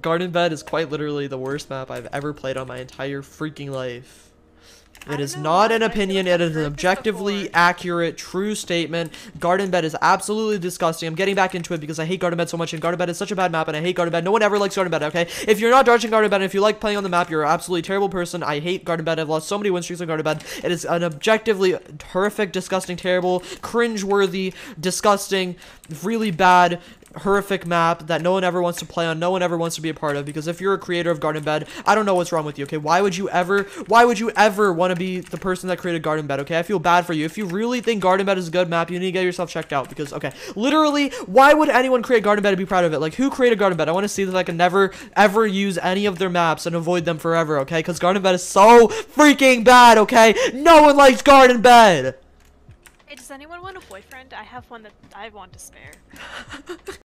Garden Bed is quite literally the worst map I've ever played on my entire freaking life. It is know not an but I feel opinion, it is an objectively accurate, true statement. Garden Bed is absolutely disgusting. I'm getting back into it because I hate Garden Bed so much, and Garden Bed is such a bad map, and I hate Garden Bed. No one ever likes Garden Bed, okay? If you're not dodging Garden Bed, and if you like playing on the map, you're an absolutely terrible person. I hate Garden Bed. I've lost so many win streaks on Garden Bed. It is an objectively horrific, disgusting, terrible, cringe-worthy, disgusting, really bad, horrific map that no one ever wants to play on, no one ever wants to be a part of. Because if you're a creator of Garden Bed, I don't know what's wrong with you. Okay, why would you ever? Why would you ever want to be the person that created Garden Bed? Okay, I feel bad for you. If you really think Garden Bed is a good map, you need to get yourself checked out. Because okay, literally, why would anyone create Garden Bed and be proud of it? Like, who created Garden Bed? I want to see that I can never ever use any of their maps and avoid them forever. Okay, because Garden Bed is so freaking bad. Okay, no one likes Garden Bed. Hey, does anyone want a boyfriend? I have one that I want to spare.